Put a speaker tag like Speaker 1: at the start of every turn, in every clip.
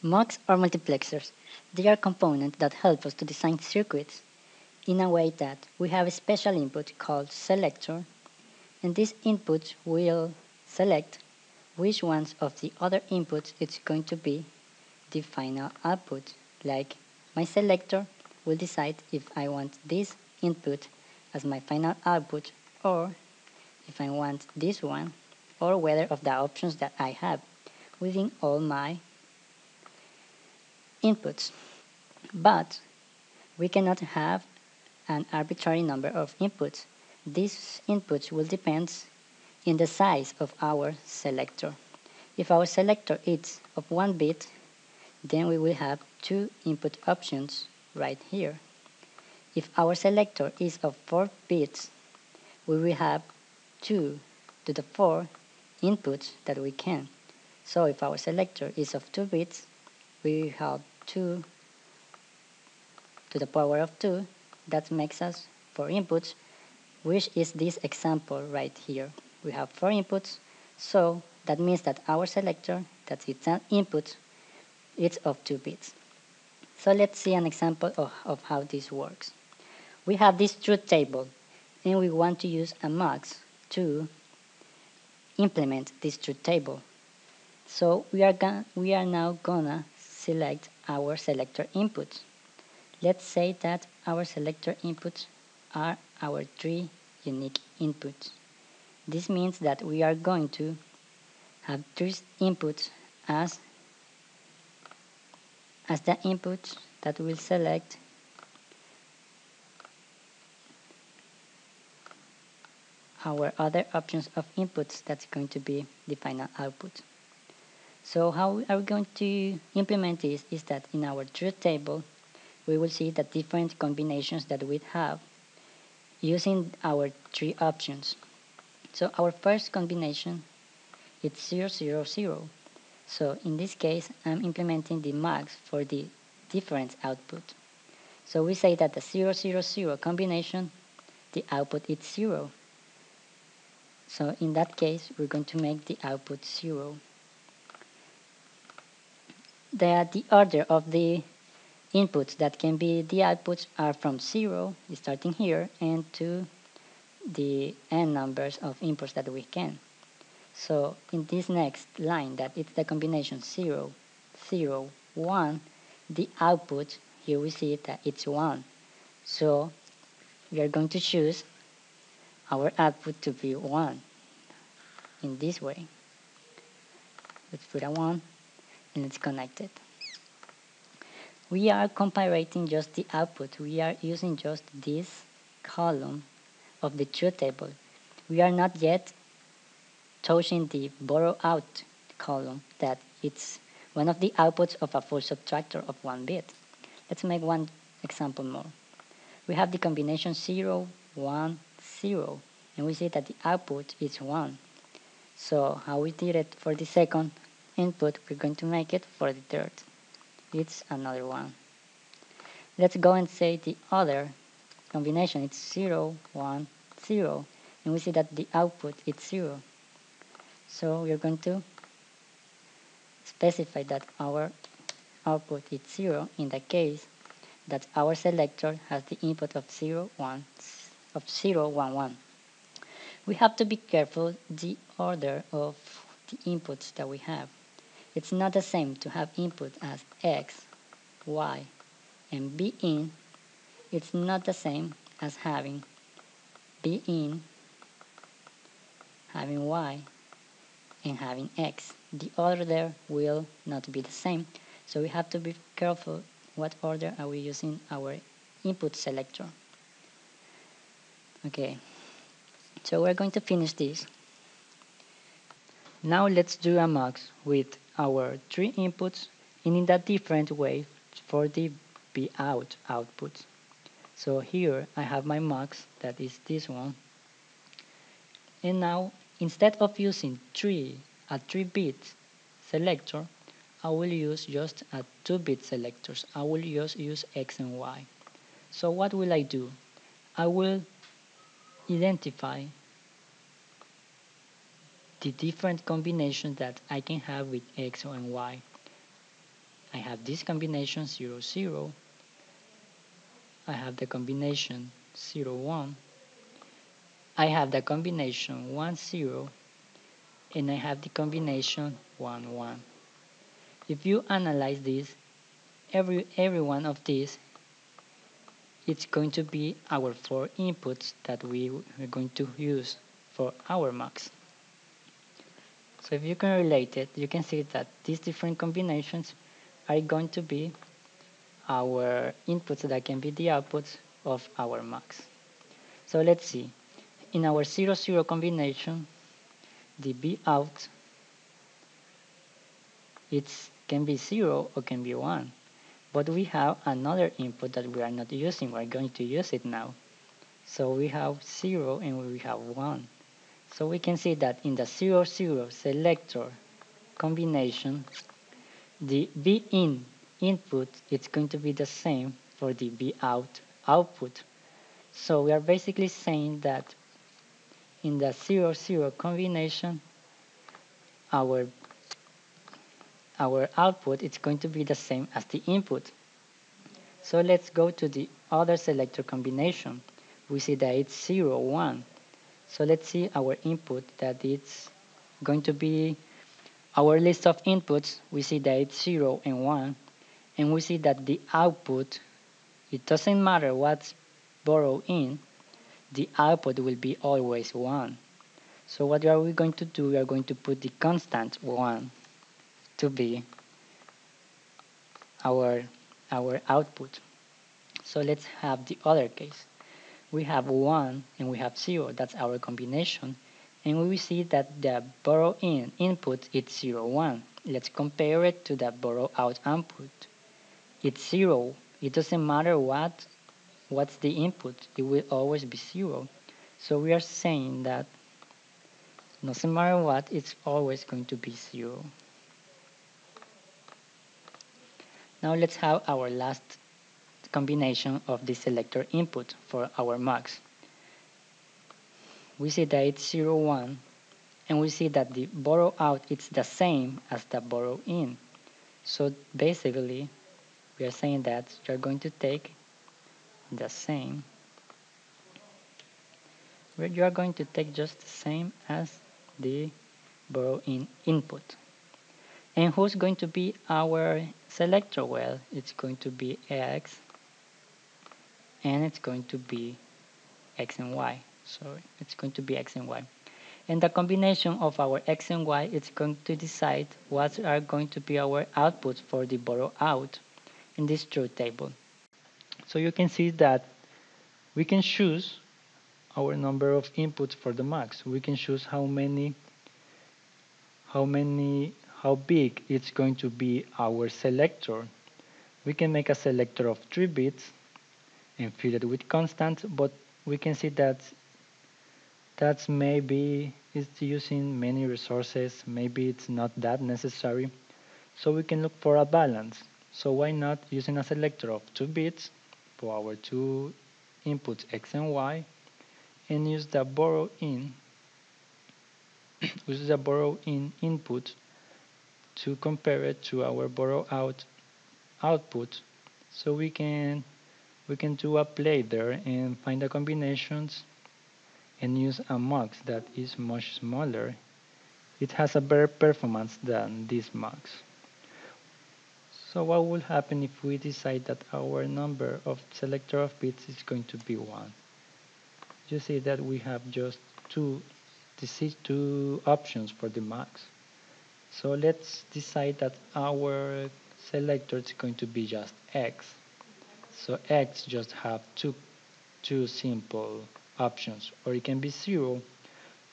Speaker 1: MUX or multiplexers. They are components that help us to design circuits in a way that we have a special input called selector, and this input will select which ones of the other inputs it's going to be the final output. Like my selector will decide if I want this input as my final output or if I want this one or whether of the options that I have within all my inputs. But we cannot have an arbitrary number of inputs. These inputs will depend in the size of our selector. If our selector is of 1 bit, then we will have two input options right here. If our selector is of 4 bits, we will have 2 to the 4 inputs that we can. So if our selector is of 2 bits, we have 2 to the power of 2. That makes us 4 inputs, which is this example right here. We have 4 inputs, so that means that our selector, that its an input, is of 2 bits. So let's see an example of, of how this works. We have this truth table, and we want to use a mux to implement this truth table. So we are, we are now gonna select our selector inputs. Let's say that our selector inputs are our three unique inputs. This means that we are going to have three inputs as as the inputs that will select our other options of inputs that's going to be the final output. So how are we going to implement this is that in our truth table we will see the different combinations that we have using our three options. So our first combination is 0, 0, 0. So in this case I'm implementing the mux for the difference output. So we say that the 0, 0, 0 combination the output is 0. So in that case we're going to make the output 0 that the order of the inputs that can be the outputs are from 0, starting here, and to the n numbers of inputs that we can. So in this next line, that it's the combination 0, 0, 1, the output, here we see that it's 1. So we are going to choose our output to be 1 in this way. Let's put a 1 and it's connected. We are comparing just the output. We are using just this column of the truth table. We are not yet touching the borrow out column that it's one of the outputs of a full subtractor of one bit. Let's make one example more. We have the combination 0, 1, 0, and we see that the output is 1. So how we did it for the second input, we're going to make it for the third. It's another one. Let's go and say the other combination. It's 0, 1, 0. And we see that the output is 0. So we're going to specify that our output is 0 in the case that our selector has the input of 0, 1, of 0, 1, 1. We have to be careful the order of the inputs that we have. It's not the same to have input as x, y, and b in. It's not the same as having b in, having y, and having x. The order will not be the same, so we have to be careful what order are we using our input selector. Okay, so we're going to finish this. Now let's do a mux with our three inputs and in a different way for the B out output. So here I have my mux, that is this one. And now instead of using three a 3 bit selector, I will use just a 2 bit selectors. I will just use X and Y. So what will I do? I will identify the different combinations that I can have with X and Y. I have this combination 0, 0. I have the combination 0, 1. I have the combination 1, 0. And I have the combination 1, 1. If you analyze this, every, every one of these it's going to be our four inputs that we are going to use for our mux. So if you can relate it, you can see that these different combinations are going to be our inputs that can be the outputs of our mux. So let's see. In our 0, 0 combination, the B out it can be 0 or can be 1. But we have another input that we are not using. We're going to use it now. So we have 0 and we have 1. So we can see that in the 0, 0 selector combination, the B in input is going to be the same for the B out output. So we are basically saying that in the 0, 0 combination, our our output is going to be the same as the input. So let's go to the other selector combination. We see that it's 0, 1. So let's see our input that it's going to be our list of inputs. We see that it's 0 and 1. And we see that the output, it doesn't matter what's borrowed in, the output will be always 1. So what are we going to do? We are going to put the constant 1 to be our our output. So let's have the other case. We have 1 and we have 0, that's our combination. And we see that the borrow in input is 0, 1. Let's compare it to the borrow out output. It's 0. It doesn't matter what what's the input, it will always be 0. So we are saying that doesn't matter what, it's always going to be 0. Now let's have our last combination of the selector input for our mux. We see that it's 0, 1, and we see that the borrow out is the same as the borrow in. So basically, we are saying that you're going to take the same. where You are going to take just the same as the borrow in input. And who's going to be our selector? Well, it's going to be X and it's going to be X and Y. So it's going to be X and Y. And the combination of our X and Y is going to decide what are going to be our outputs for the borrow out in this truth table. So you can see that we can choose our number of inputs for the mux. We can choose how many how many how big it's going to be our selector. We can make a selector of 3 bits and fill it with constant, but we can see that that's maybe it's using many resources, maybe it's not that necessary. So we can look for a balance. So why not using a selector of 2 bits for our two inputs x and y and use the borrow in use the borrow in input to compare it to our borrow out output so we can we can do a play there and find the combinations and use a mux that is much smaller. It has a better performance than this mux so what will happen if we decide that our number of selector of bits is going to be 1 you see that we have just two two options for the mux so let's decide that our selector is going to be just X. So X just have two, two simple options, or it can be 0,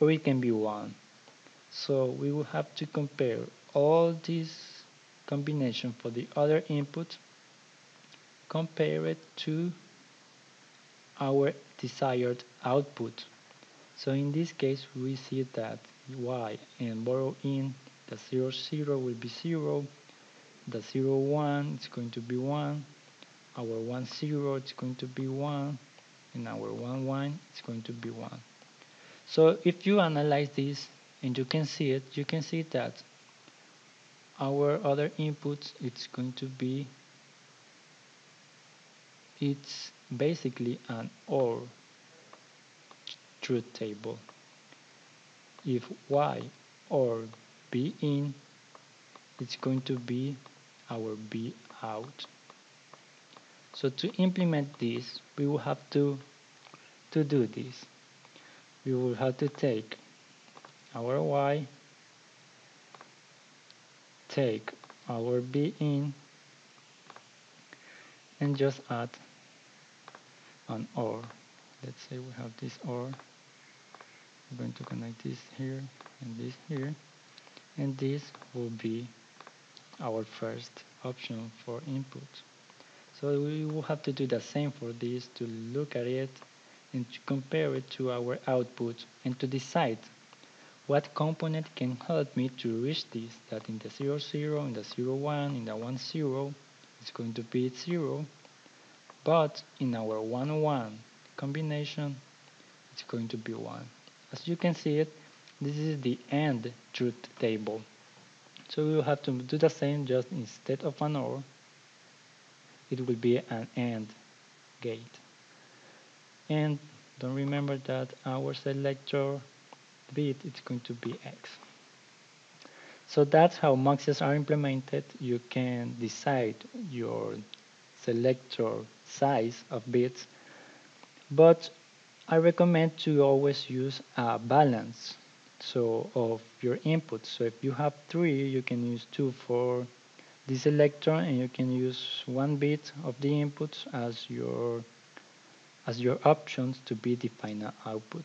Speaker 1: or it can be 1. So we will have to compare all these combination for the other input, compare it to our desired output. So in this case, we see that y and borrow in the 0 0 will be 0 the 0 1 is going to be 1 our 1 0 is going to be 1 and our 1 1 is going to be 1 so if you analyze this and you can see it you can see that
Speaker 2: our other inputs it's going to be it's basically an OR truth table. If y or b in it's going to be our b out so to implement this we will have to to do this. We will have to take our y take our b in and just add an OR. Let's say we have this OR. I'm going to connect this here and this here. And this will be our first option for input so we will have to do the same for this to look at it and to compare it to our output and to decide what component can help me to reach this that in the 0 0 in the 0 1 in the 1 0 it's going to be 0 but in our 1 1 combination it's going to be 1 as you can see it this is the AND truth table. So we will have to do the same just instead of an OR it will be an AND gate. And don't remember that our selector bit is going to be X. So that's how muxes are implemented. You can decide your selector size of bits but I recommend to always use a balance so of your inputs so if you have three you can use two for this selector and you can use one bit of the inputs as your as your options to be the final output